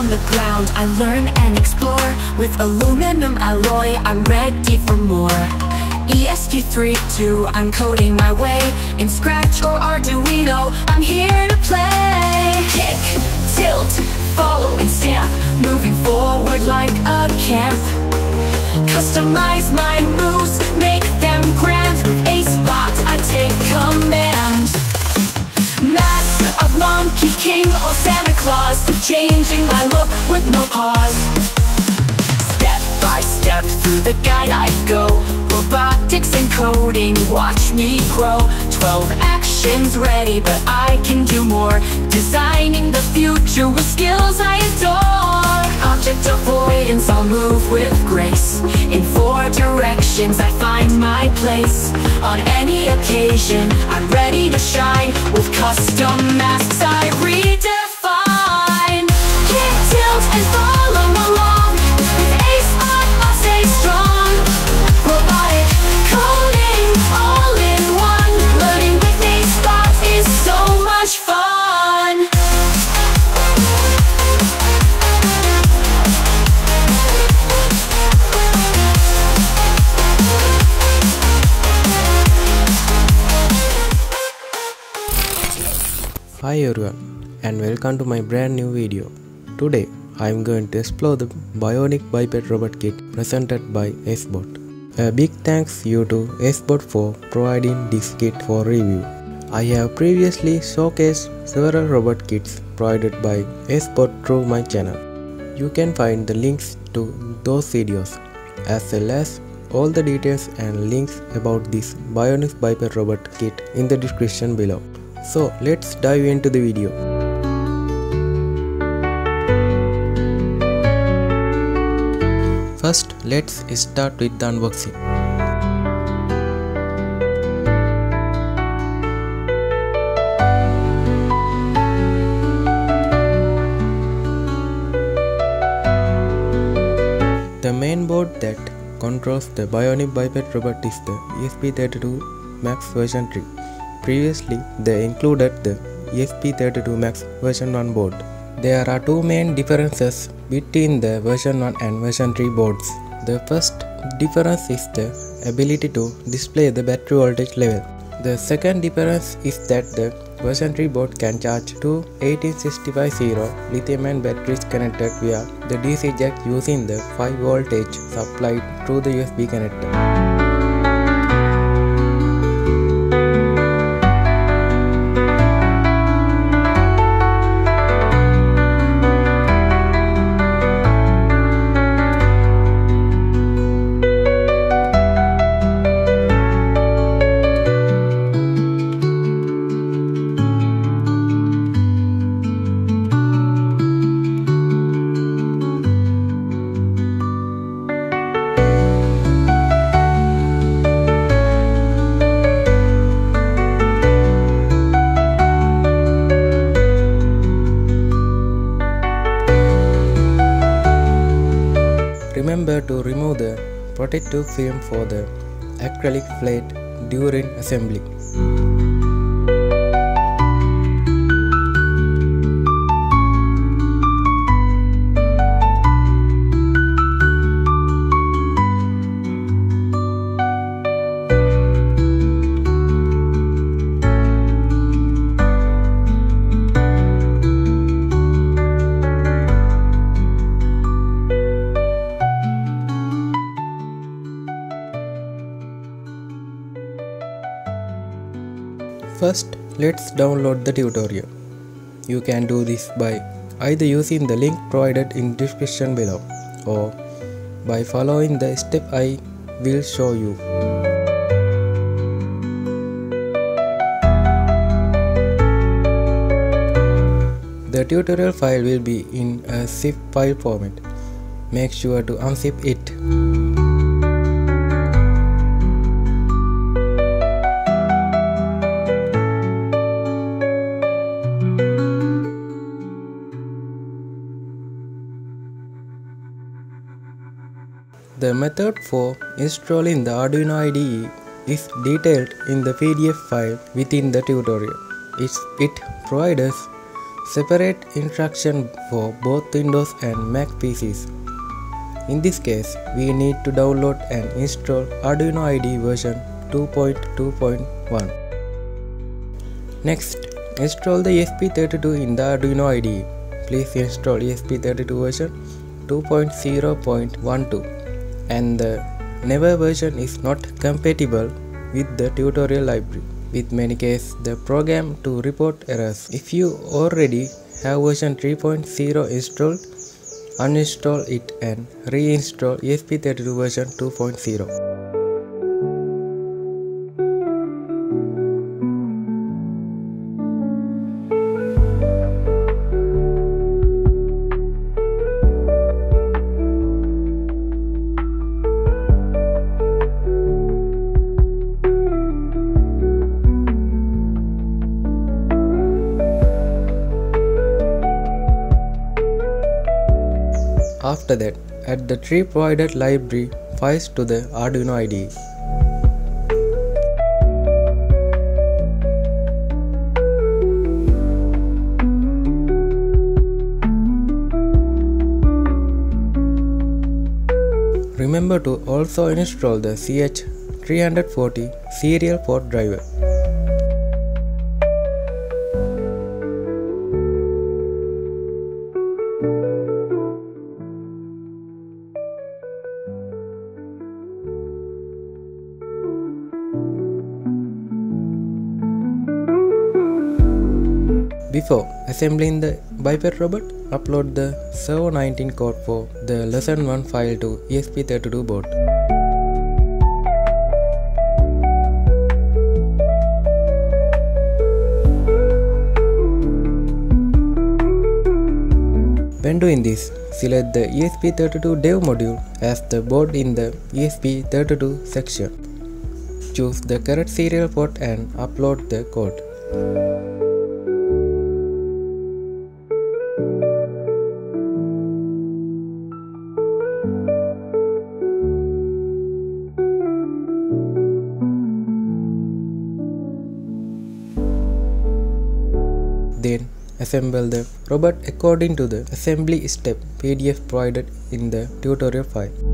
from the ground. I learn and explore With aluminum alloy. I'm ready for more. ESP32 I'm coding my way. In Scratch or Arduino I'm here to play. Kick, tilt, follow and stamp. Moving forward like a camp. Customize my moves, make them grand. With Acebott I take command King or Santa Claus Changing my look with no pause. Step by step through the guide I go Robotics and coding, watch me grow. 12 actions ready, but I can do more. Designing the future with skills I adore avoidance, I'll move with grace. In four directions, I find my place. On any occasion, I'm ready to shine. With custom masks I redefine Hi everyone and welcome to my brand new video. Today I am going to explore the Bionic Biped Robot Kit presented by Acebott. A big thanks you to Acebott for providing this kit for review. I have previously showcased several robot kits provided by Acebott through my channel. You can find the links to those videos as well as all the details and links about this Bionic Biped Robot Kit in the description below. So let's dive into the video. First, let's start with the unboxing. The main board that controls the Bionic Biped robot is the ESP32 Max version 3. Previously, they included the ESP32 Max version 1 board. There are two main differences between the version 1 and version 3 boards. The first difference is the ability to display the battery voltage level. The second difference is that the version 3 board can charge two 18650 lithium-ion batteries connected via the DC jack using the 5 voltage supplied through the USB connector. To cm for the acrylic plate during assembly. First, let's download the tutorial. You can do this by either using the link provided in description below or by following the step I will show you. The tutorial file will be in a zip file format. Make sure to unzip it. The method for installing the Arduino IDE is detailed in the PDF file within the tutorial. It's, it provides separate instruction for both Windows and Mac PCs. In this case, we need to download and install Arduino IDE version 2.2.1. Next, install the ESP32 in the Arduino IDE. Please install ESP32 version 2.0.12 and the newer version is not compatible with the tutorial library. With many cases, the program to report errors. If you already have version 3.0 installed, uninstall it and reinstall ESP32 version 2.0. After that, add the tree provided library files to the Arduino IDE. Remember to also install the CH340 serial port driver. Before assembling the biped robot, upload the Servo 19 code for the lesson 1 file to ESP32 board. When doing this, select the ESP32 dev module as the board in the ESP32 section. Choose the correct serial port and upload the code. Assemble the robot according to the assembly step PDF provided in the tutorial file.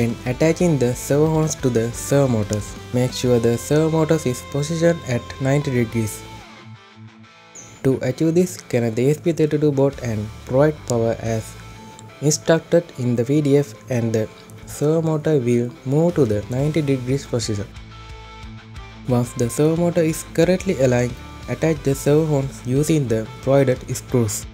When attaching the servo horns to the servo motors, make sure the servo motors is positioned at 90 degrees. To achieve this, connect the ESP32 board and provide power as instructed in the PDF and the servo motor will move to the 90 degrees position. Once the servo motor is correctly aligned, attach the servo horns using the provided screws.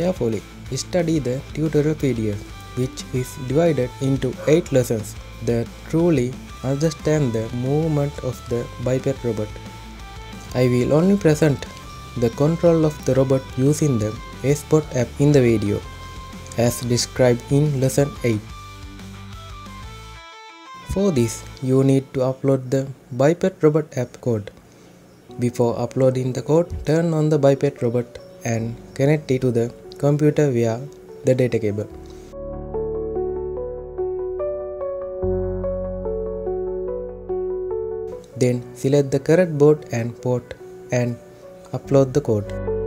Carefully study the tutorial PDF, which is divided into 8 lessons that truly understand the movement of the biped robot. I will only present the control of the robot using the Spot app in the video, as described in lesson 8. For this, you need to upload the biped robot app code. Before uploading the code, turn on the biped robot and connect it to the computer via the data cable. Then select the correct board and port and upload the code.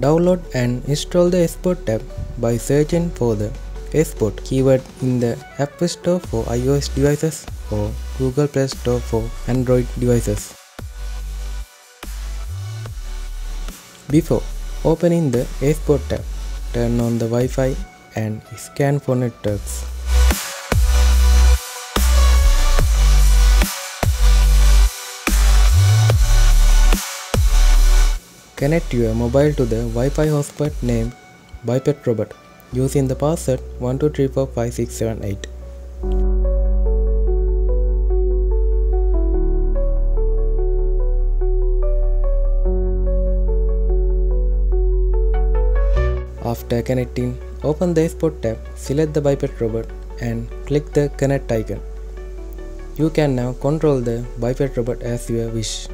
Download and install the Export tab by searching for the Export keyword in the App Store for iOS devices or Google Play Store for Android devices. Before opening the Export tab, turn on the Wi-Fi and scan for networks. Connect your mobile to the Wi-Fi hotspot named Biped Robot using the password 12345678. After connecting, open the Export tab, select the Biped Robot and click the connect icon. You can now control the Biped Robot as you wish.